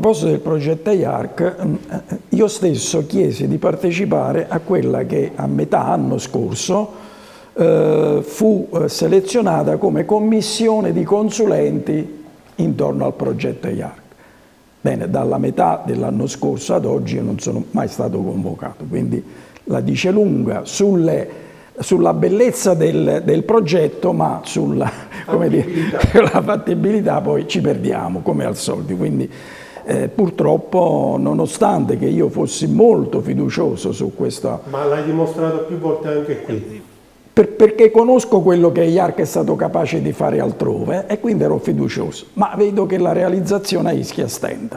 proposito del progetto IARC, mm, eh, io stesso chiesi di partecipare a quella che a metà anno scorso eh, fu eh, selezionata come commissione di consulenti intorno al progetto IARC. Bene, dalla metà dell'anno scorso ad oggi non sono mai stato convocato, quindi la dice lunga sulle, sulla bellezza del, del, progetto, ma sulla fattibilità. Dire, fattibilità poi ci perdiamo, come al solito. Quindi, eh, purtroppo, nonostante che io fossi molto fiducioso su questo... Ma l'hai dimostrato più volte anche qui per, perché conosco quello che IARC è stato capace di fare altrove e quindi ero fiducioso, ma vedo che la realizzazione a Ischia stenta.